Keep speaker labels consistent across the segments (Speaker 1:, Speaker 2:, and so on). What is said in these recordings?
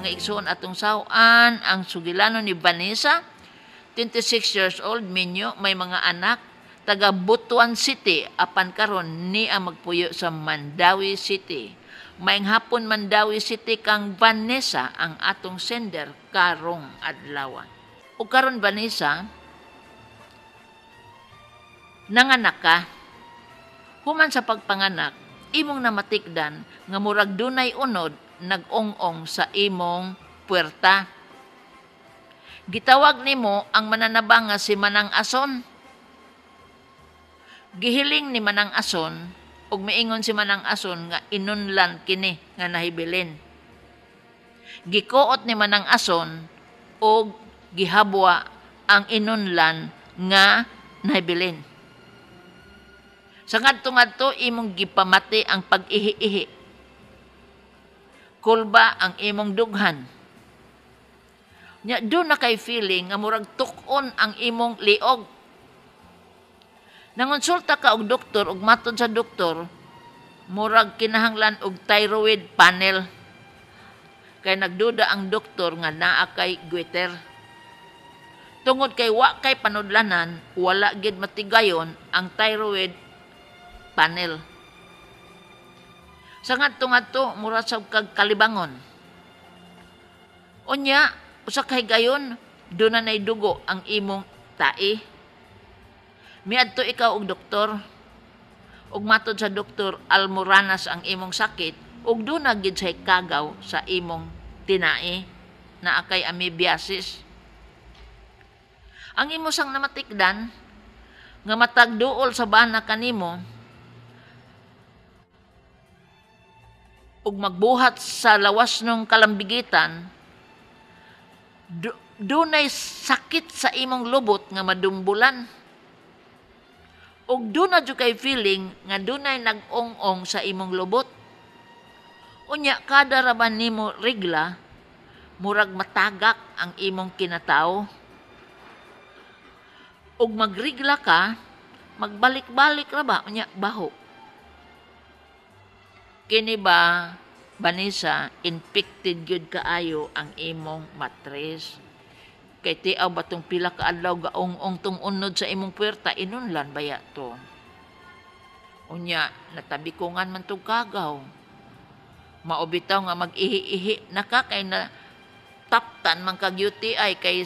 Speaker 1: mga igsoon atong sawan ang sugilano ni Vanessa 26 years old minyo may mga anak taga Butuan City apan karon ni ang magpuyo sa Mandawi City. Maing hapon Mandawi City kang Vanessa ang atong sender karong adlaw ug karon Vanessa nanganak ka. Human sa pagpanganak imong namatikdan nga murag dunay unod nag-ong-ong sa imong puwerta. Gitawag nimo ang mananaba nga si Manang Ason. Gihiling ni Manang Ason ug miingon si Manang Ason nga inunlan kini nga nahibilin. Gikuot ni Manang Ason ug gihabwa ang inunlan nga nahibilin. Sa ngadto-ngadto imong gipamati ang pag-ihi-ihi kulba ang imong dughan. Nya do na kay feeling nga murag tukon ang imong liog. Nangonsulta ka og doktor ug matod sa doktor, murag kinahanglan og thyroid panel. Kay nagduda ang doktor nga naa kay goiter. Tungod kay wa kay panudlanan, wala gid matigayon ang thyroid panel sa ngadto-ngadto mura sa kag kalibangon. Unya, usa kay gayon, do na nay dugo ang imong tae. Miadto ikaw og doktor. Ug matod sa doktor, almoranas ang imong sakit ug do na gid say kagaw sa imong tinae na akay amoebiasis. Ang imo sang namatikdan nga matagduol sa bana kanimo ug magbuhat sa lawas ng kalambigitan, dunay sakit sa imong lubot nga madumbulan. Ug duna jud kay feeling nga dunay nag-ong-ong sa imong lubot. Unya kada raban nimo regla, murag matagak ang imong kinatao. Ug magrigla ka, magbalik-balik ra ba unya baho kini ba Vanessa infected gyud kaayo ang imong matres? Kay tiaw batong pila ka adlaw gaong-ong tung unod sa imong puwerta? Inunlan baya to? Unya natabikungan man tong kagaw. Maobitaw nga mag-ihi-ihi naka kay na taptan man kag UTI kay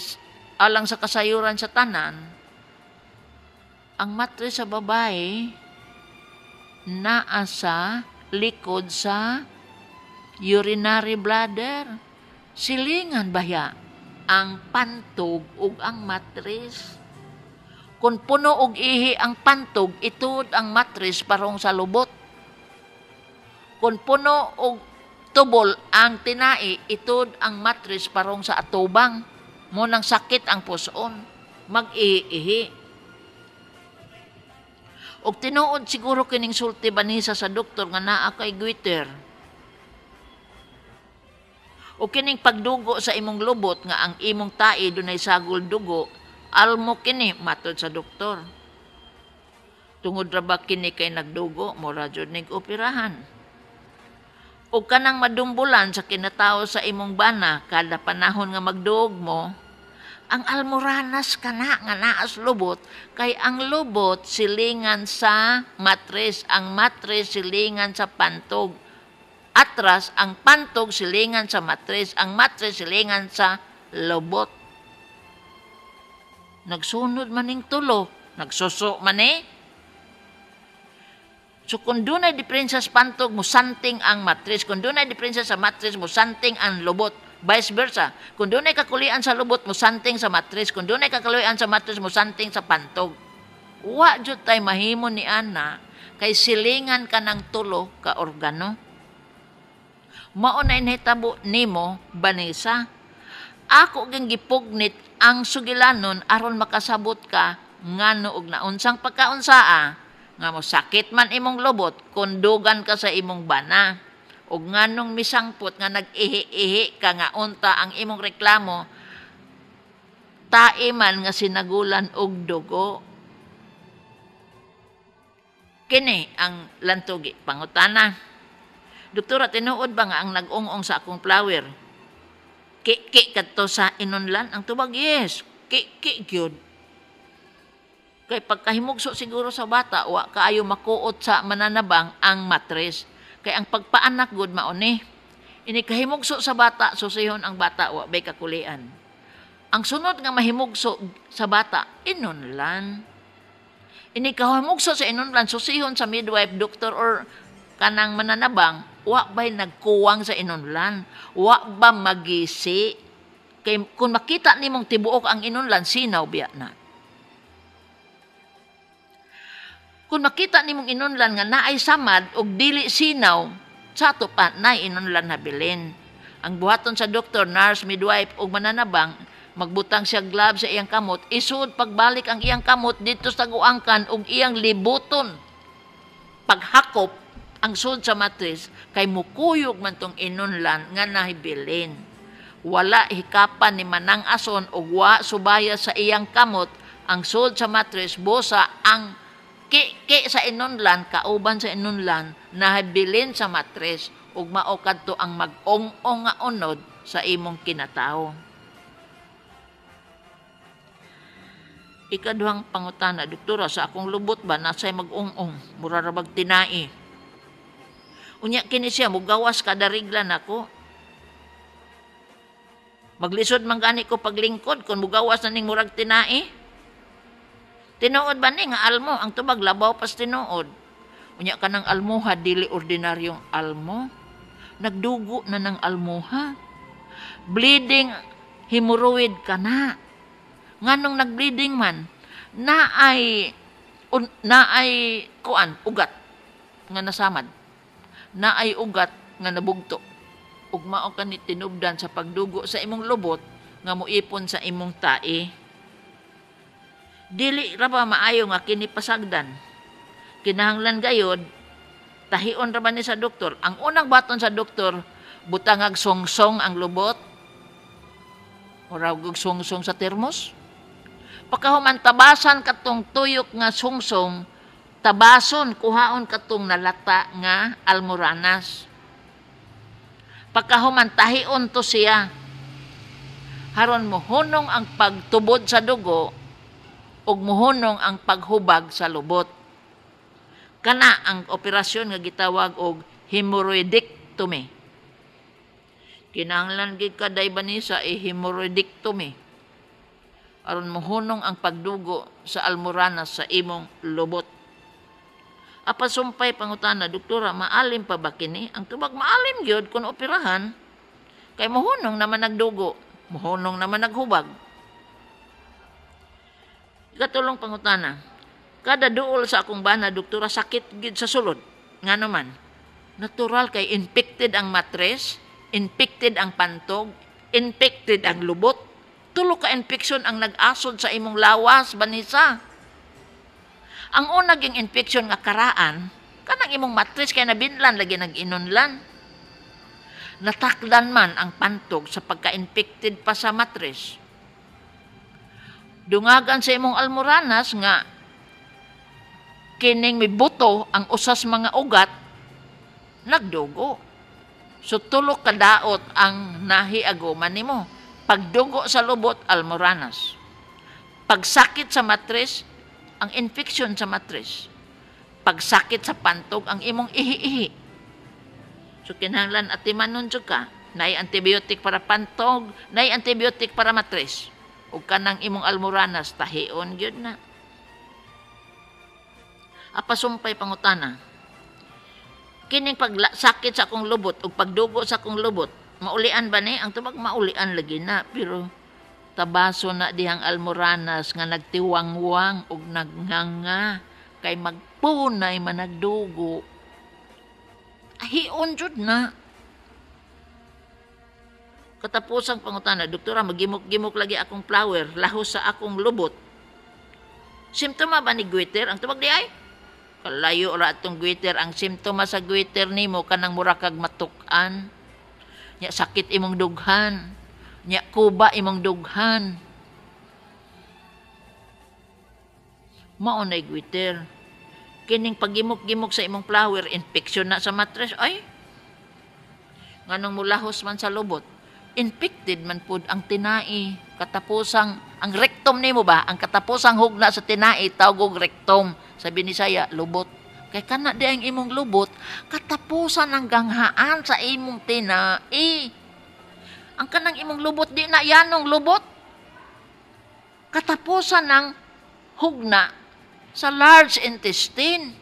Speaker 1: alang sa kasayuran sa tanan. Ang matres sa babae naa sa likod sa urinary bladder. Silingan baya ang pantog ug ang matris. Kung puno og ihi ang pantog, itud ang matris parong sa lubot. Kung puno og tubol ang tinai, itud ang matris parong sa atubang. Mo nang sakit ang puson, mag-ihi Og tinuod siguro kining sulti banisa sa doktor nga naa kay goiter. O kining pagdugo sa imong lubot nga ang imong tae dunay sagol dugo, almo kini matod sa doktor. Tungod ra ba kini kay nagdugo, mura jud nig operahan. O kanang madumbulan sa kinatao sa imong bana kada panahon nga magduog mo, ang almoranas kana nga naas lubot. Kay ang lubot silingan sa matres. Ang matres silingan sa pantog. Atras ang pantog silingan sa matres. Ang matres silingan sa lubot. Nagsunod maning tulo nagsuso man eh. So kung doon ay diferensya sa pantog, musanting ang matris. Kung doon ay diferensya sa matris, musanting ang lubot. Vice versa. Kung doon ay kakulian sa lubot mo, santing sa matris. Kung doon ay kakulian sa matris mo, santing sa pantog. Wa jud tay mahimo ni ana kay silingan ka ng tulo ka organo. Mao na inhitabo nimo Vanessa. Ako ging gipugnit ang sugilanon aron makasabot ka ngano og naunsang pagkaunsaa nga mo sakit man imong lubot kung dugan ka sa imong bana ug nganong misangpot nga nag-ihi-ihi ka nga unta ang imong reklamo tae man nga sinagulan og dugo. Kini ang lantugi pangutana. Doktora tinuod ba nga ang nag-ungong sa akong flower? Ki-ki kadto sa inunlan ang tubag yes. Ki-ki gyud. Kay pagkahimugso siguro sa bata wa kaayo makuot sa mananabang ang matres kay ang pagpaanak gud mauni ini kahimugso sa bata susihon ang bata wa bay kakulian. Ang sunod nga mahimugso sa bata inunlan. Ini kahimugso sa inunlan susihon sa midwife doctor or kanang mananabang wa ba'y nagkuwang sa inunlan. Wa ba magisi? Kay kung makita nimong tibuok ang inunlan sinaw biya na kung makita nimong inunlan nga naay samad og dili sinaw sa ato pa naay inunlan na bilin ang buhaton sa doktor nurse midwife ug mananabang magbutang siya gloves sa iyang kamot isud pagbalik ang iyang kamot dito sa guangkan ug iyang libuton paghakop ang sud sa matris kay mukuyog man tong inunlan nga nahibilin. Wala hikapan ni manang ason o wa subaya sa iyang kamot ang sud sa matris bosa ang ki-ki sa inunlan kauban sa inunlan nahibilin sa matris ug mao kadto ang mag-ong-ong nga unod sa imong kinatawo. Ikaduhang pangutana, doktora, sa akong lubot ba nasay mag-ong-ong, mura tinai Unya kini siya mugawas kada rigla nako. Maglisod man gani ko paglingkod kun mugawas na ning murag tinai. Tinuod ba ni nga almo ang tubag labaw pas tinuod. Unya kanang almoha dili ordinaryong almo. Nagdugo na ng almoha. Bleeding hemorrhoid ka na. Nganong nagbleeding man na ay un, na ay kuan ugat nga nasamad na ay ugat nga nabugto ug mao kanit tinubdan sa pagdugo sa imong lubot nga muipon sa imong tae dili ra ba maayo nga kini pasagdan kinahanglan gayod tahion ra ba ni sa doktor ang unang baton sa doktor butangag songsong ang lubot ora og songsong sa termos pagkahuman tabasan katong tuyok nga songsong tabason kuhaon katong nalata nga almoranas. Pagkahuman tahion to siya. Haron mohunong ang pagtubod sa dugo ug mohunong ang paghubag sa lubot. Kana ang operasyon nga gitawag og hemorrhoidectomy. Kinahanglan gid kaday ba ni sa hemorrhoidectomy aron mohunong ang pagdugo sa almoranas sa imong lubot. Apasumpay pangutana, doktora, maalim pa ba kini? Ang tubag maalim gyud kung operahan. Kay mohunong naman nagdugo, mohunong naman naghubag. Katulong pangutana, kada duol sa akong bana, doktora, sakit gid sa sulod. Nga naman, natural kay infected ang matres, infected ang pantog, infected ang lubot. Tulo ka infection ang nag-asod sa imong lawas, banisa ang una ging infection nga karaan, kanang imong matris kay nabinlan lagi nag-inunlan. Natakdan man ang pantog sa pagka-infected pa sa matris. Dungagan sa imong almoranas nga kining may buto ang usas mga ugat nagdugo. So tulo kadaot ang nahiaguman nimo. Pagdugo sa lubot almoranas. Pagsakit sa matris ang infection sa matris. Pagsakit sa pantog ang imong ihi-ihi. So kinahanglan atiman nun ka, nay antibiotic para pantog, nay antibiotic para matris. Ug kanang imong almoranas tahion gyud na. Apasumpay pangutana. Kining pagsakit sa akong lubot ug pagdugo sa akong lubot, maulian ba ni? Ang tubag maulian lagi na, pero tabaso na dihang almoranas nga nagtiwangwang ug nagnganga kay magpunay man nagdugo hiun jud na katapusang pangutana doktora magimok-gimok lagi akong flower. Lahos sa akong lubot. Simptoma ba ni goiter ang tubag di ay? Kalayo ra atong goiter ang simptoma sa goiter nimo kanang mura kag matukan. Nya sakit imong dughan. Nya kuba imong dughan. Mao na gwiter kining pagimok-gimok sa imong flower infection na sa mattress ay? Nganong mulahos man sa lubot infected man pud ang tinai. Katapusang ang rectum nimo ba? Ang katapusang hugna sa tinai tawag og rectum. Sa Binisaya lubot. Kay kana di ang imong lubot katapusan ang ganghaan sa imong tinai. Ang kanang imong lubot di na yanong lubot. Katapusan ng hugna sa large intestine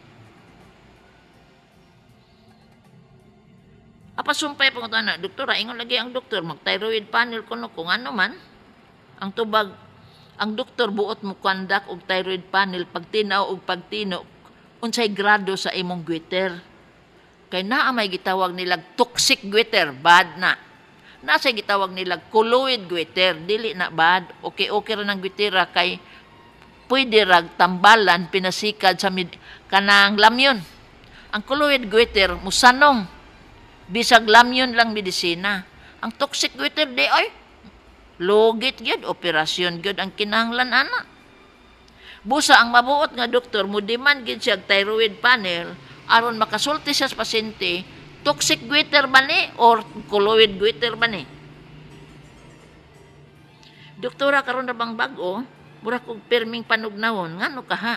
Speaker 1: Apasumpay pa ko na, doktora, ingon lagi ang doktor, mag-thyroid panel kuno kung ano man. Ang tubag, ang doktor buot mo kandak og thyroid panel pagtinaw og pagtino unsay grado sa imong goiter. Kay naa may gitawag nilag toxic goiter, bad na. Nasa gitawag nilag colloid goiter, dili na bad. Okay okay ra nang goitera kay pwede rag tambalan pinasikad sa kanang lamyon. Ang colloid goiter musanong bisag lamyon lang medisina. Ang toxic goiter di ay logit gyud operasyon gyud ang kinahanglan ana. Busa ang mabuot nga doktor mo demand gyud siya thyroid panel aron makasulti siya sa pasyente toxic goiter ba ni or colloid goiter ba ni. Doktora karon na bang bag-o, mura kog perming panugnawon ngano ka ha?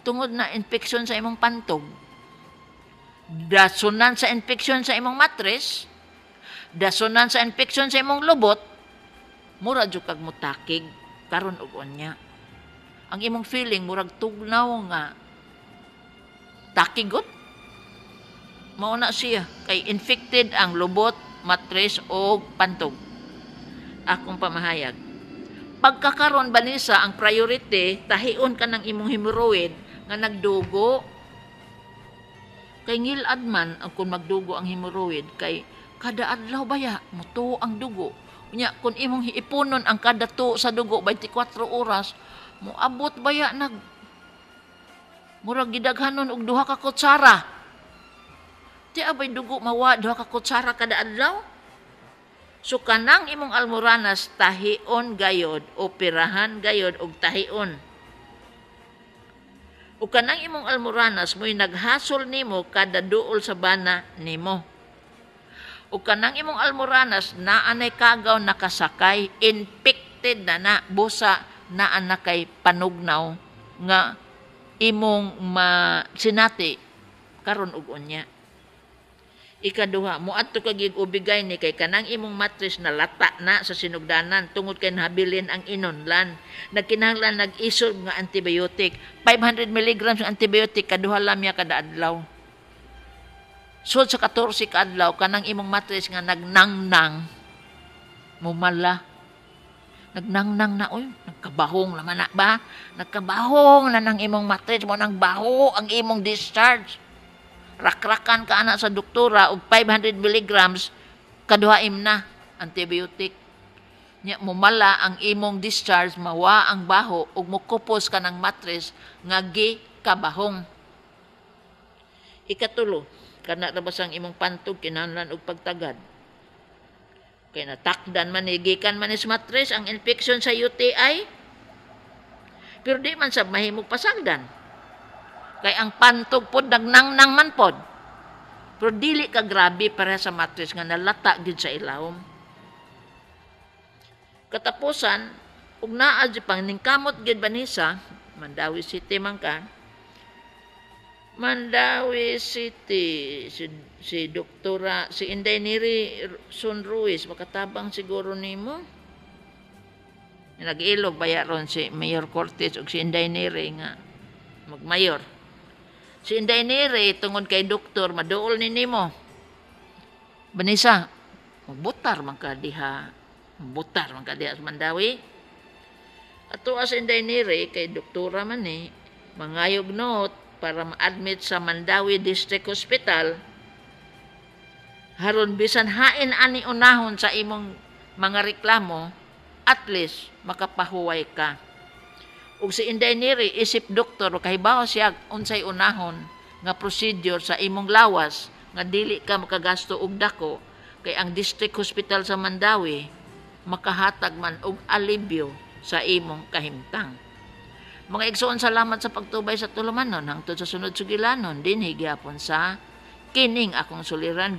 Speaker 1: Tungod na infection sa imong pantog dasunan sa infection sa imong mattress, dasunan sa infection sa imong lubot, mura jud kag mutakig karon og unya. Ang imong feeling murag tugnaw nga takigot. Mao na siya kay infected ang lubot, mattress o pantog. Akong pamahayag. Pagkakaron ba nisa ang priority, tahion ka ng imong hemorrhoid nga nagdugo kay ngilad man kung magdugo ang hemorrhoid kay kada adlaw baya muto ang dugo. Unya kung imong ipunon ang kada to sa dugo 24 oras moabot baya nag murag gidaghanon og duha ka kutsara? Ti abay dugo mawa duha ka kutsara kada adlaw? So kanang imong almoranas tahion gayod operahan gayod og tahion o kanang imong almoranas mo'y naghasol nimo kada duol sa bana nimo. O kanang imong almoranas naanay kagaw nakasakay, infected na na, busa na kay panugnaw nga imong ma sinati karon og unya. Ikaduha, muadto kag ubigay ni kay kanang imong mattress na lata na sa sinugdanan tungod kay nahabilin ang inonlan. Nagkinahanglan nag-isob nga antibiotic. 500 mg ng antibiotic kaduha lamya kada adlaw. Sud sa 14 ka adlaw kanang imong mattress nga nagnangnang mumala. Nagnangnang na oy, nagkabahong naman na ba? Nagkabahong na nang imong mattress mo nang baho ang imong discharge rakrakan ka ana sa doktora og 500 milligrams kaduhaim na antibiotic. Nya mumala ang imong discharge mawa ang baho ug mukupos ka ng mattress nga gi kabahong ikatulo kana rabas ang imong pantog kinahanglan og pagtagad? Kay natakdan man gikan man is mattress ang infection sa UTI pero di man sab mahimog pasagdan Kay ang pantog pod nagnangnang man pod. Pero dili ka grabe para sa mattress nga nalata gid sa ilawom. Katapusan, ug naa pang ningkamot gid banisa, Mandawi City man ka. Mandawi City si, si doktora si Inday Niri Sun Ruiz makatabang siguro nimo. Nag-ilog baya ron si Mayor Cortez ug si Inday Niri nga magmayor. Si Inday Nere, tungod kay doktor, maduol ni nimo. Banisa, mabutar man ka diha. Mabutar man ka diha sa Mandawi. Ato as Inday Nere, kay doktora man eh, mangayog note para ma-admit sa Mandawi District Hospital. Haron bisan hain ani unahon sa imong mga reklamo, at least makapahuway ka ug si Inday isip doktor kahibaw siya unsay unahon nga procedure sa imong lawas nga dili ka makagasto og dako kay ang district hospital sa Mandawi makahatag man og alibyo sa imong kahimtang. Mga igsoon salamat sa pagtubay sa tulumanon hangtod sa sunod sugilanon dinhi gyapon sa kining akong suliran